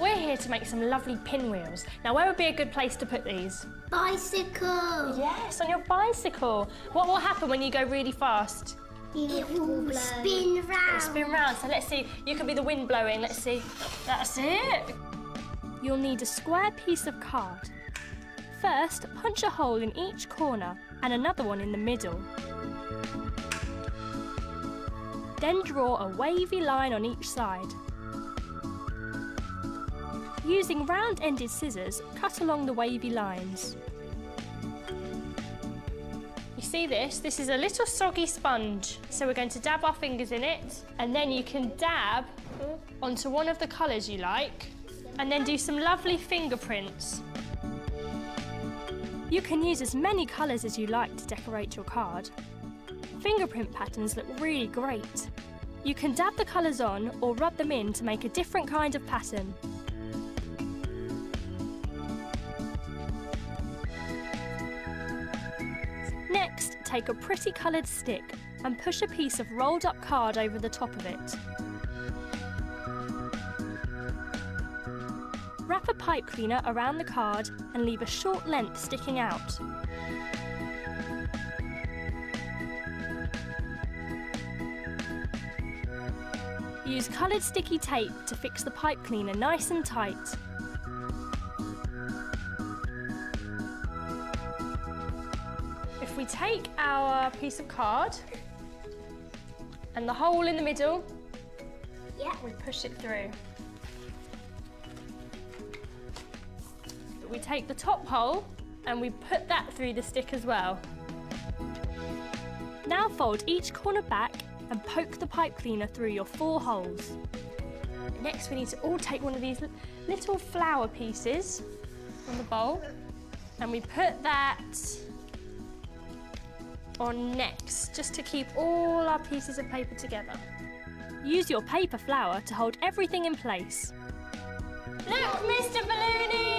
We're here to make some lovely pinwheels. Now, where would be a good place to put these? Bicycle. Yes, on your bicycle. What will happen when you go really fast? It will spin round. Spin round. So let's see. You can be the wind blowing. Let's see. That's it. You'll need a square piece of card. First, punch a hole in each corner and another one in the middle. Then draw a wavy line on each side. Using round-ended scissors, cut along the wavy lines. You see this? This is a little soggy sponge. So we're going to dab our fingers in it, and then you can dab onto one of the colours you like, and then do some lovely fingerprints. You can use as many colours as you like to decorate your card. Fingerprint patterns look really great. You can dab the colours on or rub them in to make a different kind of pattern. Take a pretty coloured stick and push a piece of rolled up card over the top of it. Wrap a pipe cleaner around the card and leave a short length sticking out. Use coloured sticky tape to fix the pipe cleaner nice and tight. We take our piece of card and the hole in the middle, Yeah. we push it through. We take the top hole and we put that through the stick as well. Now fold each corner back and poke the pipe cleaner through your four holes. Next we need to all take one of these little flower pieces from the bowl and we put that on next, just to keep all our pieces of paper together. Use your paper flower to hold everything in place. Look, Mr. Balloony!